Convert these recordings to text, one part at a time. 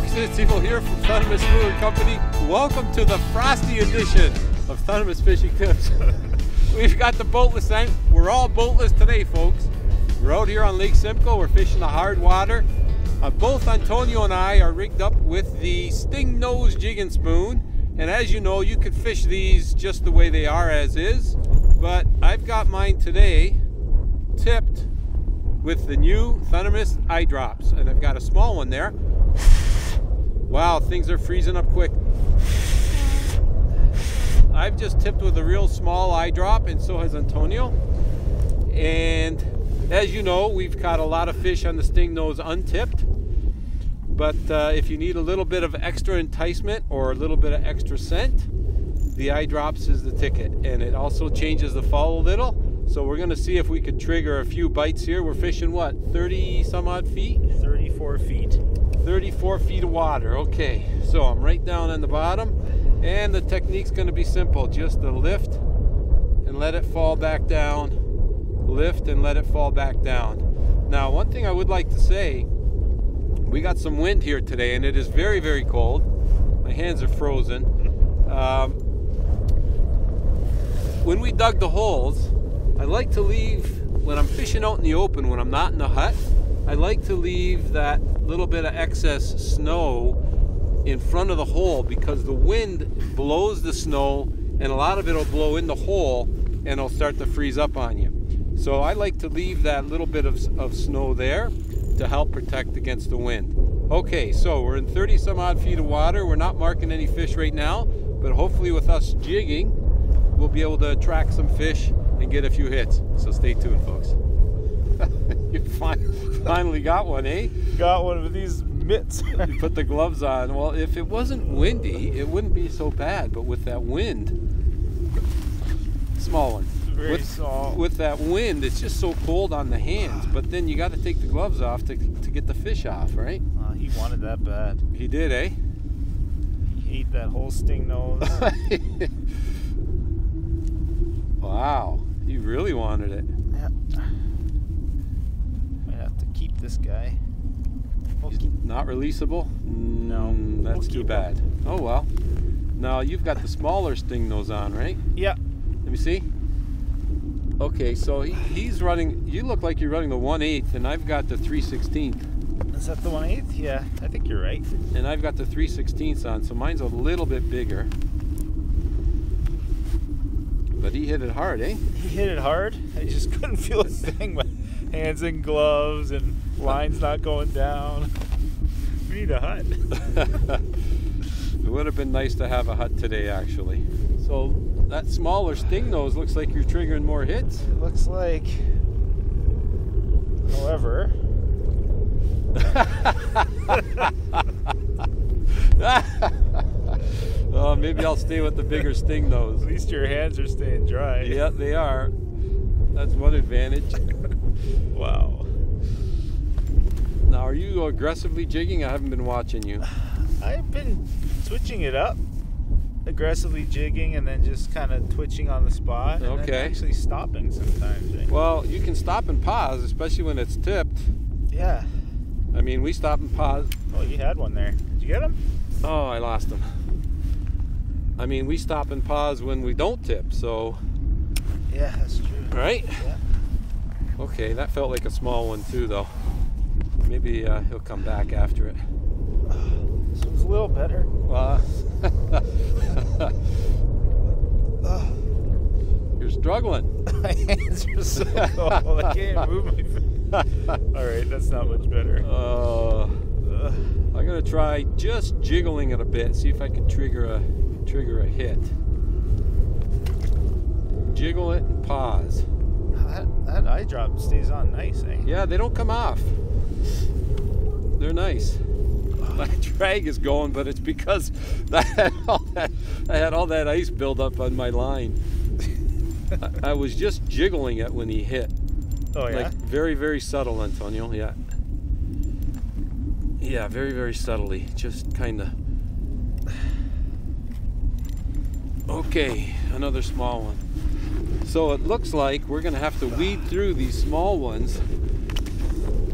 folks, it's Evil here from Thundermist Lure Company. Welcome to the frosty edition of Thundermist Fishing Tips. We've got the boatless tank. We're all boatless today, folks. We're out here on Lake Simcoe. We're fishing the hard water. Uh, both Antonio and I are rigged up with the Stingnose Jigging Spoon. And as you know, you could fish these just the way they are as is. But I've got mine today tipped with the new Thundermist eye drops. And I've got a small one there. Wow, things are freezing up quick. I've just tipped with a real small eye drop and so has Antonio. And as you know, we've caught a lot of fish on the Stingnose untipped. But uh, if you need a little bit of extra enticement or a little bit of extra scent, the eye drops is the ticket. And it also changes the fall a little. So we're gonna see if we could trigger a few bites here. We're fishing what, 30 some odd feet? 34 feet. 34 feet of water. Okay, so I'm right down on the bottom, and the technique's going to be simple just to lift and let it fall back down, lift and let it fall back down. Now, one thing I would like to say we got some wind here today, and it is very, very cold. My hands are frozen. Um, when we dug the holes, I like to leave when I'm fishing out in the open, when I'm not in the hut. I like to leave that little bit of excess snow in front of the hole because the wind blows the snow and a lot of it will blow in the hole and it'll start to freeze up on you. So I like to leave that little bit of, of snow there to help protect against the wind. Okay, so we're in 30 some odd feet of water. We're not marking any fish right now, but hopefully with us jigging, we'll be able to attract some fish and get a few hits. So stay tuned, folks. Finally got one, eh? Got one with these mitts. you put the gloves on. Well, if it wasn't windy, it wouldn't be so bad. But with that wind, small one. Very with, small. With that wind, it's just so cold on the hands. But then you got to take the gloves off to, to get the fish off, right? Uh, he wanted that bad. He did, eh? He ate that whole Stingnose. wow, he really wanted it. Yeah. Might have to keep this guy. We'll not releasable? No. Mm, that's too bad. Oh well. Now you've got the smaller Stingnose on, right? Yeah. Let me see. Okay, so he, he's running. You look like you're running the 1 8th, and I've got the 3 16th. Is that the 1 8th? Yeah, I think you're right. And I've got the 3 16ths on, so mine's a little bit bigger. But he hit it hard, eh? He hit it hard. I just couldn't feel a thing. My hands in gloves and lines not going down. We need a hut. it would have been nice to have a hut today, actually. So that smaller Stingnose looks like you're triggering more hits. It looks like. However. oh, maybe I'll stay with the bigger Stingnose. At least your hands are staying dry. Yeah, they are. That's one advantage. wow. Now, are you aggressively jigging? I haven't been watching you. I've been switching it up, aggressively jigging, and then just kind of twitching on the spot. And okay. actually stopping sometimes. Right? Well, you can stop and pause, especially when it's tipped. Yeah. I mean, we stop and pause. Oh, you had one there. Did you get him? Oh, I lost him. I mean, we stop and pause when we don't tip, so. Yeah, that's true. Right? Yeah. Okay, that felt like a small one too, though. Maybe uh, he'll come back after it. This one's a little better. Well, you're struggling. my hands are so cold. I can't move my All right, that's not much better. Uh, I'm gonna try just jiggling it a bit, see if I can trigger a trigger a hit. Jiggle it and pause. That, that eye drop stays on nice, eh? Yeah, they don't come off. They're nice. My drag is going, but it's because I had all that, I had all that ice build up on my line. I, I was just jiggling it when he hit. Oh yeah. Like very, very subtle, Antonio. Yeah. Yeah, very, very subtly. Just kind of. Okay, another small one. So it looks like we're gonna have to weed through these small ones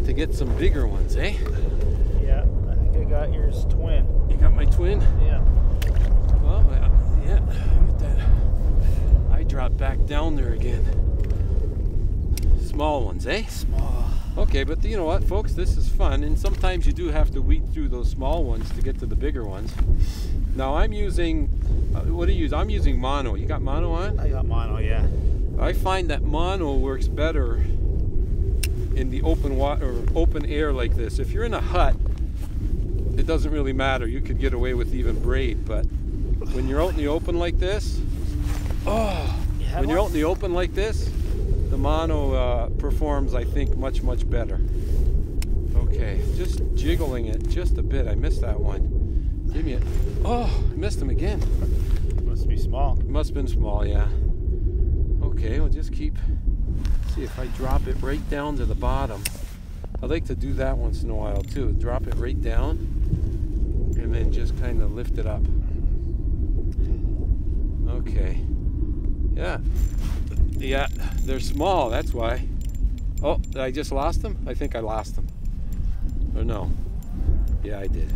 to get some bigger ones, eh? Yeah, I think I got yours twin. You got my twin? Yeah. Well, yeah. Get that. eye drop back down there again. Small ones, eh? Small. Okay, but you know what, folks? This is fun, and sometimes you do have to weed through those small ones to get to the bigger ones. Now I'm using, uh, what do you use? I'm using mono. You got mono on? I got mono, yeah. I find that mono works better in the open water open air like this. If you're in a hut, it doesn't really matter. You could get away with even braid, but when you're out in the open like this, oh, You when you're one? out in the open like this, the mono uh, performs, I think, much much better. Okay, just jiggling it just a bit. I missed that one. Give me it. Oh, I missed him again. Must be small. Must have been small, yeah. Okay, we'll just keep. See if I drop it right down to the bottom. I like to do that once in a while too. Drop it right down, and then just kind of lift it up. Okay. Yeah. Yeah, they're small. That's why. Oh, did I just lost them? I think I lost them. Or no? Yeah, I did.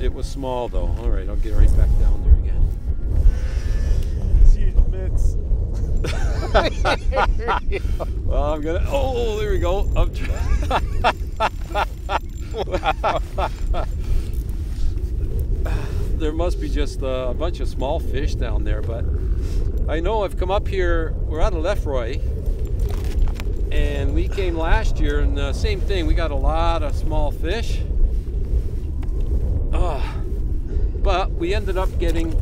It was small though. All right, I'll get right back down there again. It's huge mitts. Well, I'm gonna. Oh, there we go. I'm trying. there must be just uh, a bunch of small fish down there, but I know I've come up here. We're out of Lefroy, and we came last year, and uh, same thing. We got a lot of small fish. Ah, but we ended up getting,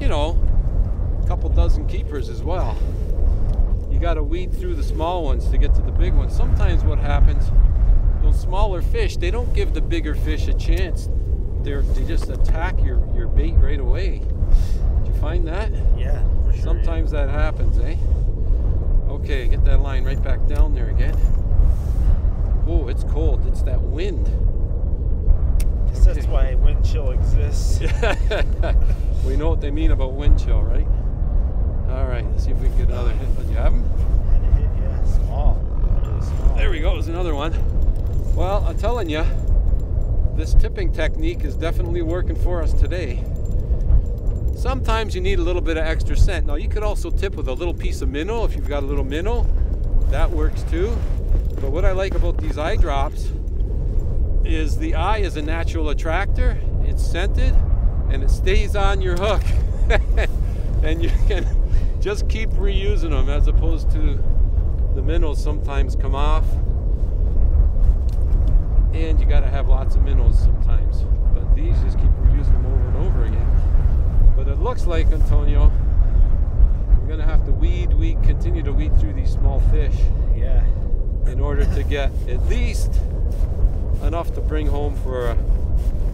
you know, a couple dozen keepers as well you got to weed through the small ones to get to the big ones. Sometimes what happens, those smaller fish, they don't give the bigger fish a chance. They're, they just attack your, your bait right away. Did you find that? Yeah, for sure. Sometimes that happens, eh? Okay, get that line right back down there again. Oh, it's cold. It's that wind. Guess that's why wind chill exists. we know what they mean about wind chill, right? All right, let's see if we can get another hit. Did you have them? Hit, yeah, small. Really small. There we go. There's another one. Well, I'm telling you, this tipping technique is definitely working for us today. Sometimes you need a little bit of extra scent. Now, you could also tip with a little piece of minnow if you've got a little minnow. That works too. But what I like about these eye drops is the eye is a natural attractor. It's scented and it stays on your hook. and you can just keep reusing them as opposed to the minnows sometimes come off and you got to have lots of minnows sometimes but these just keep reusing them over and over again but it looks like antonio. We're going to have to weed weed continue to weed through these small fish Yeah. in order to get at least enough to bring home for a,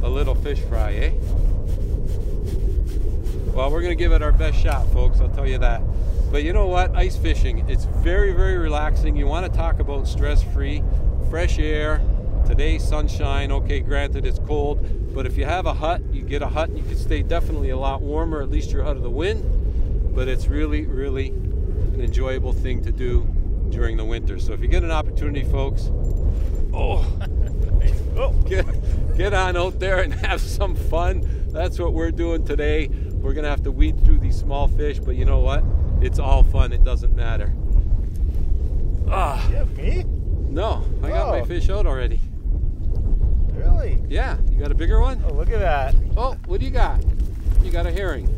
a little fish fry eh? Well we're going to give it our best shot folks i'll tell you that. But you know what? Ice fishing it's very very relaxing. You want to talk about stress free fresh air today sunshine okay granted it's cold but if you have a hut you get a hut you can stay definitely a lot warmer at least you're out of the wind but it's really really an enjoyable thing to do during the winter so if you get an opportunity folks oh Oh, get, get on out there and have some fun. That's what we're doing today. We're gonna have to weed through these small fish, but you know what? It's all fun. It doesn't matter. Ah, yeah, me? no, I got my Oh. fish out already. Really? Yeah, you got a bigger one? Oh, look at that. Oh, what do you got? You got a herring.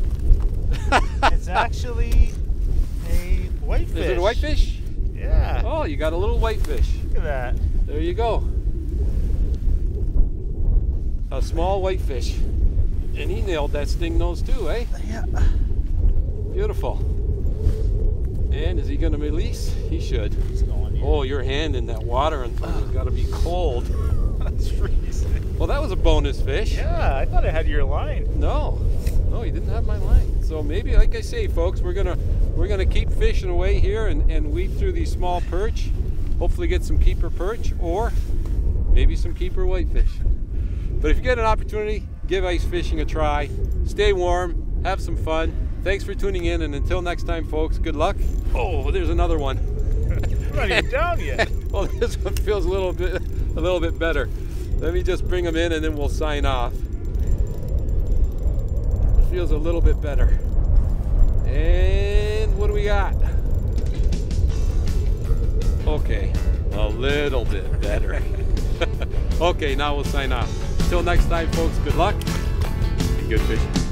It's actually a whitefish. Is it a whitefish? Yeah. Oh, you got a little whitefish. Look at that. There you go. A small whitefish. And he nailed that Stingnose too, eh? Yeah. Beautiful. And is he going to release? He should. It's going here. Oh, your hand in that water and has got to be cold. That's freezing. Well, that was a bonus fish. Yeah, I thought I had your line. No, no, he didn't have my line. So maybe, like I say, folks, we're gonna we're gonna keep fishing away here and, and weed through these small perch. Hopefully, get some keeper perch or maybe some keeper whitefish. But if you get an opportunity, give ice fishing a try. Stay warm, have some fun. Thanks for tuning in, and until next time, folks, good luck. Oh, there's another one. We're not even down yet. well, this one feels a little bit a little bit better. Let me just bring them in and then we'll sign off. It Feels a little bit better. And what do we got? Okay, a little bit better. okay, now we'll sign off. Until next time, folks, good luck and good fishing.